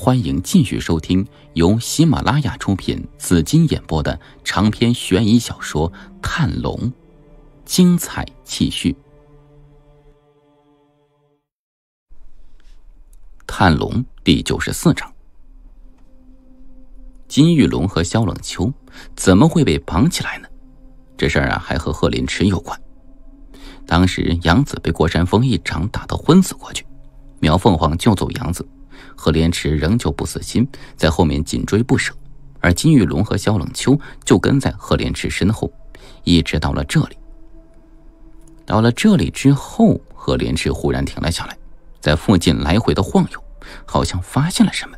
欢迎继续收听由喜马拉雅出品、紫金演播的长篇悬疑小说《探龙》，精彩继续。《探龙》第九十四章：金玉龙和萧冷秋怎么会被绑起来呢？这事儿啊，还和贺林池有关。当时杨子被郭山峰一掌打得昏死过去，苗凤凰救走杨子。贺连池仍旧不死心，在后面紧追不舍，而金玉龙和萧冷秋就跟在贺连池身后，一直到了这里。到了这里之后，贺连池忽然停了下来，在附近来回的晃悠，好像发现了什么。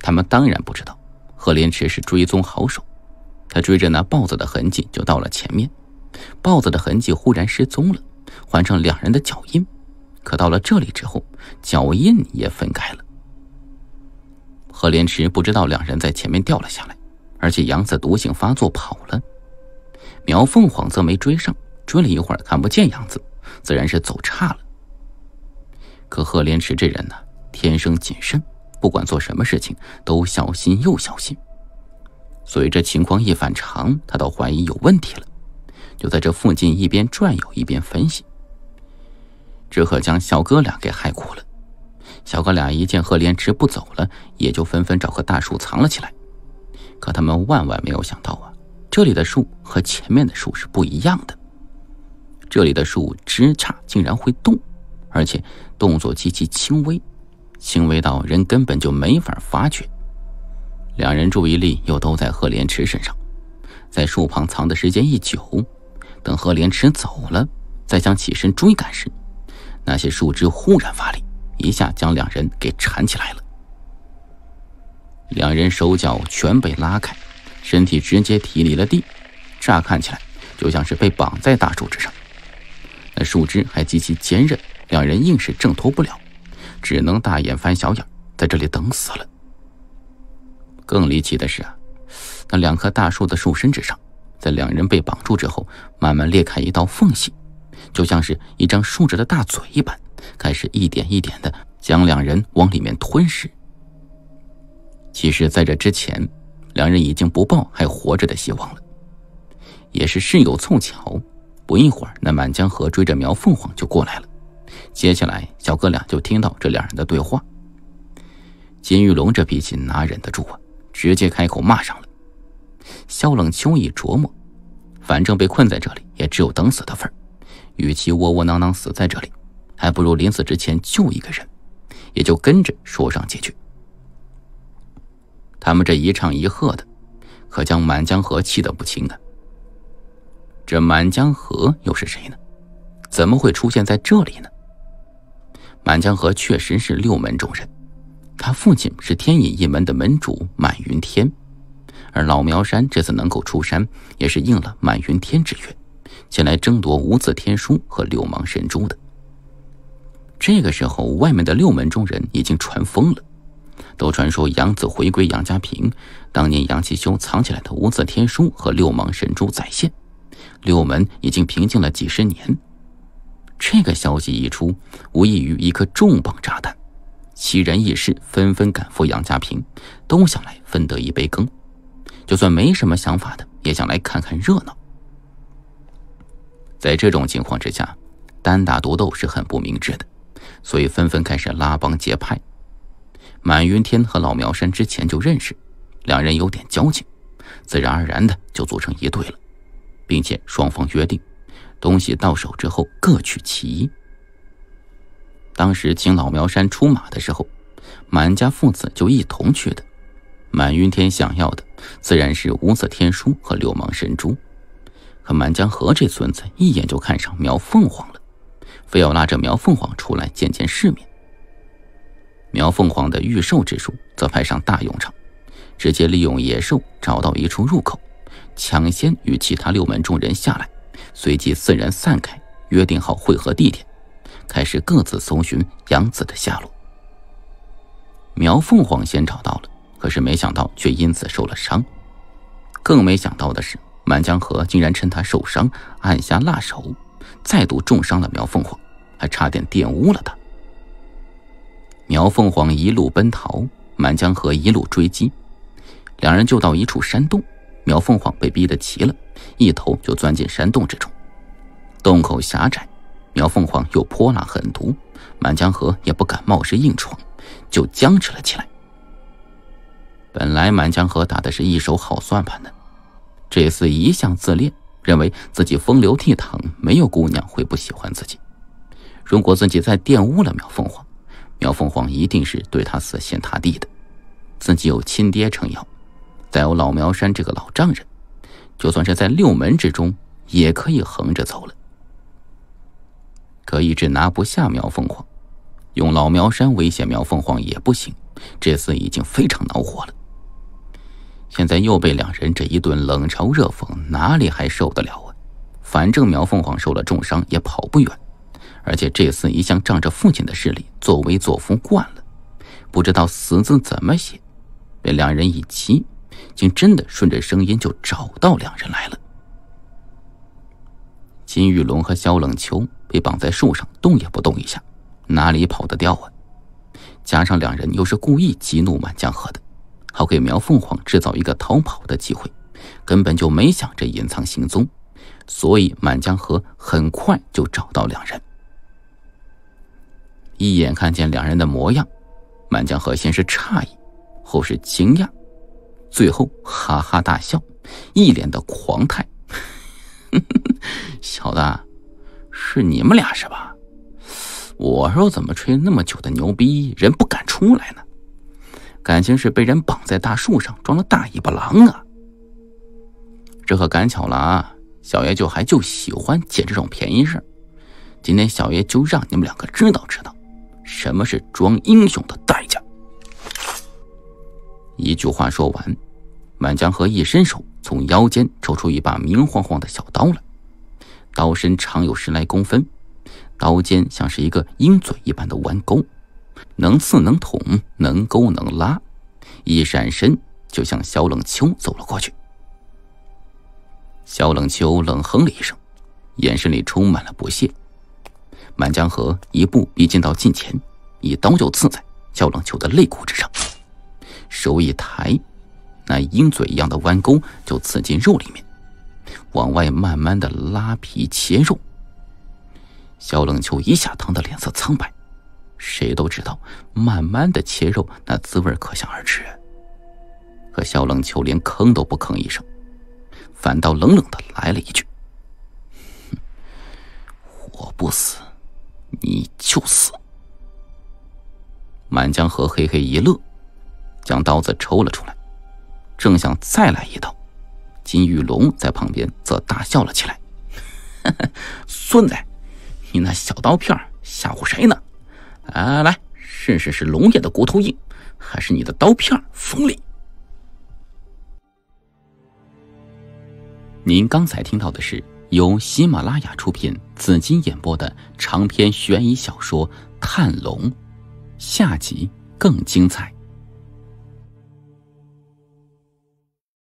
他们当然不知道，贺连池是追踪好手，他追着那豹子的痕迹就到了前面，豹子的痕迹忽然失踪了，换成两人的脚印。可到了这里之后，脚印也分开了。贺连池不知道两人在前面掉了下来，而且杨子毒性发作跑了。苗凤凰则没追上，追了一会儿看不见杨子，自然是走岔了。可贺连池这人呢，天生谨慎，不管做什么事情都小心又小心。所以这情况一反常，他倒怀疑有问题了，就在这附近一边转悠一边分析。只可将小哥俩给害苦了。小哥俩一见贺连池不走了，也就纷纷找个大树藏了起来。可他们万万没有想到啊，这里的树和前面的树是不一样的。这里的树枝杈竟然会动，而且动作极其轻微，轻微到人根本就没法发觉。两人注意力又都在贺连池身上，在树旁藏的时间一久，等贺连池走了，再想起身追赶时。那些树枝忽然发力，一下将两人给缠起来了。两人手脚全被拉开，身体直接提离了地，乍看起来就像是被绑在大树之上。那树枝还极其坚韧，两人硬是挣脱不了，只能大眼翻小眼，在这里等死了。更离奇的是啊，那两棵大树的树身之上，在两人被绑住之后，慢慢裂开一道缝隙。就像是一张竖着的大嘴一般，开始一点一点的将两人往里面吞噬。其实，在这之前，两人已经不抱还活着的希望了。也是事有凑巧，不一会儿，那满江河追着苗凤凰就过来了。接下来，小哥俩就听到这两人的对话。金玉龙这脾气哪忍得住啊，直接开口骂上了。萧冷秋一琢磨，反正被困在这里，也只有等死的份儿。与其窝窝囊囊死在这里，还不如临死之前救一个人，也就跟着说上几句。他们这一唱一和的，可将满江河气得不轻啊。这满江河又是谁呢？怎么会出现在这里呢？满江河确实是六门中人，他父亲是天隐一门的门主满云天，而老苗山这次能够出山，也是应了满云天之约。前来争夺无字天书和六芒神珠的。这个时候，外面的六门中人已经传疯了，都传说杨子回归杨家坪，当年杨其修藏起来的无字天书和六芒神珠再现，六门已经平静了几十年。这个消息一出，无异于一颗重磅炸弹，奇人异士纷纷赶赴杨家坪，都想来分得一杯羹，就算没什么想法的，也想来看看热闹。在这种情况之下，单打独斗是很不明智的，所以纷纷开始拉帮结派。满云天和老苗山之前就认识，两人有点交情，自然而然的就组成一队了，并且双方约定，东西到手之后各取其一。当时请老苗山出马的时候，满家父子就一同去的。满云天想要的自然是无色天书和六芒神珠。可满江河这孙子一眼就看上苗凤凰了，非要拉着苗凤凰出来见见世面。苗凤凰的御兽之术则派上大用场，直接利用野兽找到一处入口，抢先与其他六门众人下来，随即四人散开，约定好会合地点，开始各自搜寻杨子的下落。苗凤凰先找到了，可是没想到却因此受了伤，更没想到的是。满江河竟然趁他受伤按下辣手，再度重伤了苗凤凰，还差点玷污了他。苗凤凰一路奔逃，满江河一路追击，两人就到一处山洞，苗凤凰被逼得急了，一头就钻进山洞之中。洞口狭窄，苗凤凰又泼辣狠毒，满江河也不敢冒失硬闯，就僵持了起来。本来满江河打的是一手好算盘的，这厮一向自恋，认为自己风流倜傥，没有姑娘会不喜欢自己。如果自己再玷污了苗凤凰，苗凤凰一定是对他死心塌地的。自己有亲爹撑腰，再有老苗山这个老丈人，就算是在六门之中，也可以横着走了。可一直拿不下苗凤凰，用老苗山威胁苗凤凰也不行。这厮已经非常恼火了。现在又被两人这一顿冷嘲热讽，哪里还受得了啊？反正苗凤凰受了重伤，也跑不远。而且这厮一向仗着父亲的势力作威作福惯了，不知道死字怎么写，被两人一急，竟真的顺着声音就找到两人来了。金玉龙和萧冷秋被绑在树上，动也不动一下，哪里跑得掉啊？加上两人又是故意激怒满江河的，好给苗凤凰制造一个逃跑的机会，根本就没想着隐藏行踪，所以满江河很快就找到两人。一眼看见两人的模样，满江河先是诧异，后是惊讶，最后哈哈大笑，一脸的狂态。小子，是你们俩是吧？我说怎么吹那么久的牛逼，人不敢出来呢？感情是被人绑在大树上装了大尾巴狼啊！这可赶巧了啊！小爷就还就喜欢捡这种便宜事今天小爷就让你们两个知道知道。什么是装英雄的代价？一句话说完，满江河一伸手，从腰间抽出一把明晃晃的小刀来。刀身长有十来公分，刀尖像是一个鹰嘴一般的弯钩，能刺能捅，能勾能拉。一闪身，就向萧冷秋走了过去。萧冷秋冷哼了一声，眼神里充满了不屑。满江河一步逼近到近前，一刀就刺在焦冷秋的肋骨之上，手一抬，那鹰嘴一样的弯钩就刺进肉里面，往外慢慢的拉皮切肉。肖冷秋一下疼得脸色苍白，谁都知道慢慢的切肉那滋味可想而知。可肖冷秋连吭都不吭一声，反倒冷冷的来了一句：“我不死。”你就死！满江河嘿嘿一乐，将刀子抽了出来，正想再来一刀，金玉龙在旁边则大笑了起来：“孙子，你那小刀片吓唬谁呢？啊，来试试是龙眼的骨头硬，还是你的刀片锋利？”您刚才听到的是。由喜马拉雅出品、紫金演播的长篇悬疑小说《探龙》，下集更精彩。